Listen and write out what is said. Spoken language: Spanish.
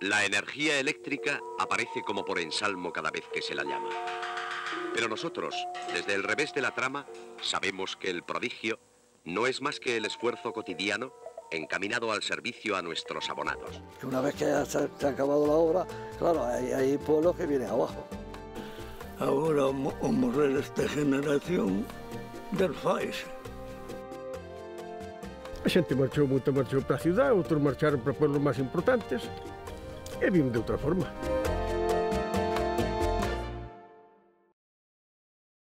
La energía eléctrica aparece como por ensalmo cada vez que se la llama. Pero nosotros, desde el revés de la trama, sabemos que el prodigio no es más que el esfuerzo cotidiano encaminado al servicio a nuestros abonados. Una vez que se, ha acabado la obra, claro, hay, hay pueblos que vienen abajo. Ahora o morrer esta generación del FAES. A xente marchou, moita marchou para a ciudad, outros marcharon para pueblos máis importantes e viven de outra forma.